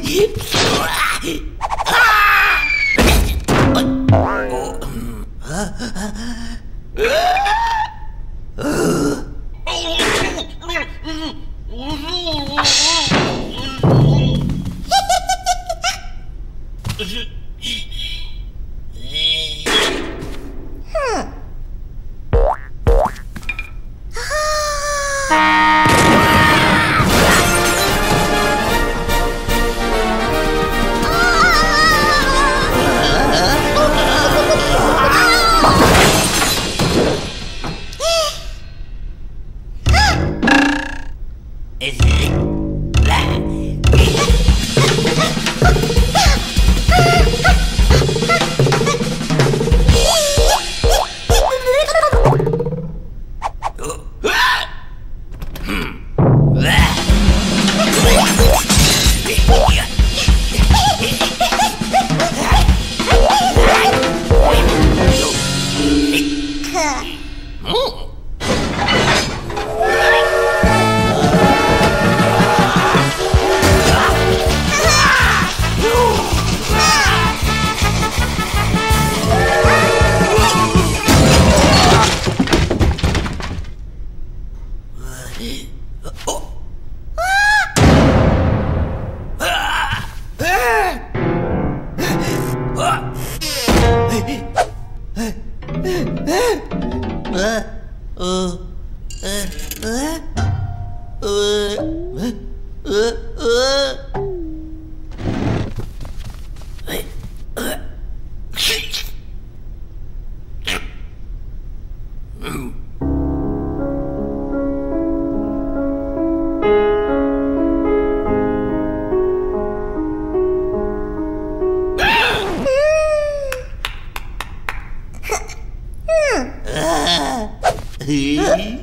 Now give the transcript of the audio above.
Yeah! ứa ứa Hee.